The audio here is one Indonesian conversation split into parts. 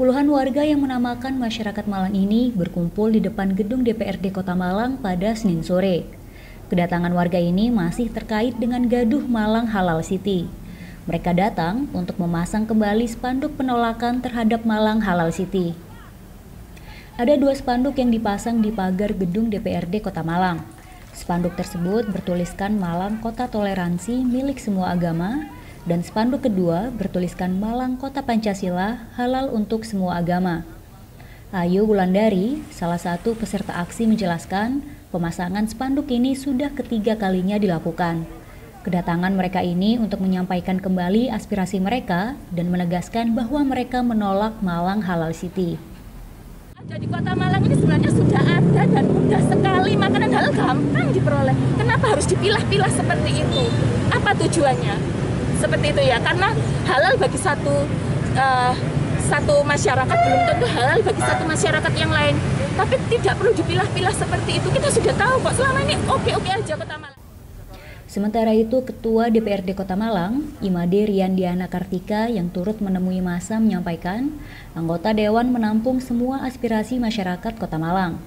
Puluhan warga yang menamakan masyarakat Malang ini berkumpul di depan gedung DPRD Kota Malang pada Senin sore. Kedatangan warga ini masih terkait dengan gaduh Malang Halal City. Mereka datang untuk memasang kembali spanduk penolakan terhadap Malang Halal City. Ada dua spanduk yang dipasang di pagar gedung DPRD Kota Malang. Spanduk tersebut bertuliskan Malang Kota Toleransi milik semua agama dan spanduk kedua bertuliskan Malang Kota Pancasila halal untuk semua agama. Ayu Wulandari, salah satu peserta aksi menjelaskan, pemasangan spanduk ini sudah ketiga kalinya dilakukan. Kedatangan mereka ini untuk menyampaikan kembali aspirasi mereka dan menegaskan bahwa mereka menolak Malang Halal City. Jadi kota Malang ini sebenarnya sudah ada dan mudah sekali makanan halal gampang diperoleh. Kenapa harus dipilah-pilah seperti itu? Apa tujuannya? Seperti itu ya karena halal bagi satu uh, satu masyarakat belum tentu halal bagi satu masyarakat yang lain. Tapi tidak perlu dipilah-pilah seperti itu. Kita sudah tahu kok selama ini oke-oke aja kota Malang. Sementara itu, Ketua DPRD Kota Malang, Imade Riandiana Kartika yang turut menemui masa menyampaikan, anggota Dewan menampung semua aspirasi masyarakat Kota Malang.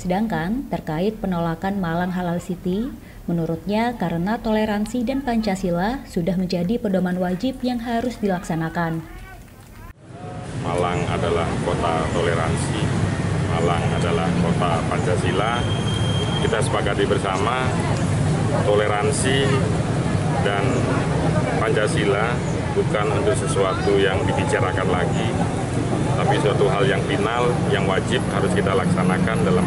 Sedangkan terkait penolakan Malang Halal City, Menurutnya, karena toleransi dan Pancasila sudah menjadi pedoman wajib yang harus dilaksanakan. Malang adalah kota toleransi, Malang adalah kota Pancasila. Kita sepakati bersama toleransi dan Pancasila bukan untuk sesuatu yang dibicarakan lagi, tapi suatu hal yang final, yang wajib harus kita laksanakan dalam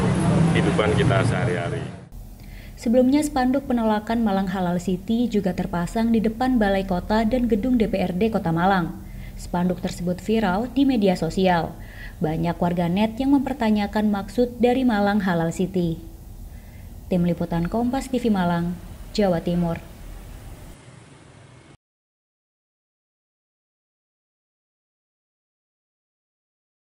kehidupan kita sehari-hari. Sebelumnya spanduk penolakan Malang Halal City juga terpasang di depan Balai Kota dan gedung DPRD Kota Malang. Spanduk tersebut viral di media sosial. Banyak warganet yang mempertanyakan maksud dari Malang Halal City. Tim Liputan Kompas TV Malang, Jawa Timur.